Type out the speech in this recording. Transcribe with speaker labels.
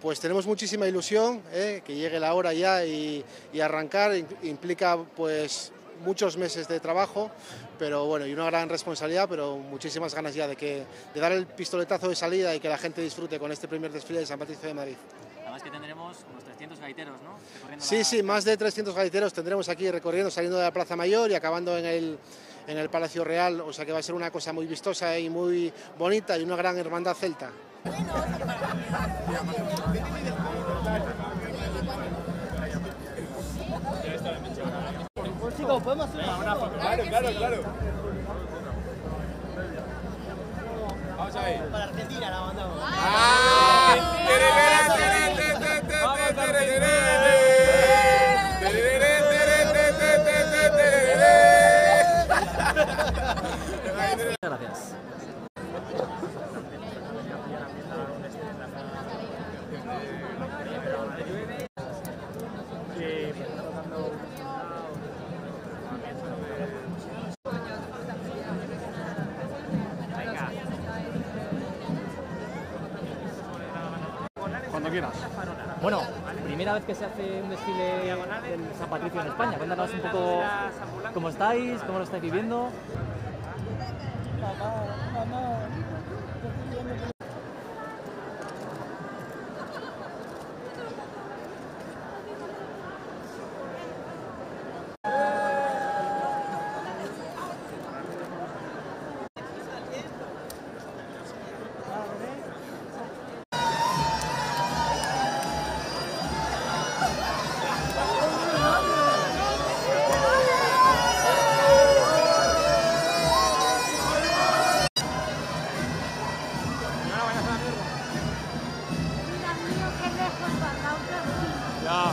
Speaker 1: pues tenemos muchísima ilusión, ¿eh? que llegue la hora ya y, arrancar implica pues muchos meses de trabajo, pero bueno, y una gran responsabilidad, pero muchísimas ganas ya de, que, de dar el pistoletazo de salida y que la gente disfrute con este primer desfile de San Patricio de Madrid.
Speaker 2: Además que tendremos unos 300 gaiteros, ¿no?
Speaker 1: sí, sí, más de 300 gaiteros tendremos aquí recorriendo, saliendo de la Plaza Mayor y acabando en el, en el Palacio Real, o sea que va a ser una cosa muy vistosa y muy bonita y una gran hermandad celta.
Speaker 3: Chicos, ¿podemos hacer una foto?
Speaker 4: Claro, claro, claro. Vamos a ver.
Speaker 3: Para Argentina la mandamos.
Speaker 5: Cuando quieras.
Speaker 2: Bueno, primera vez que se hace un desfile en San Patricio en España. Cuéntanos un poco cómo estáis, cómo lo estáis viviendo.
Speaker 5: Ja.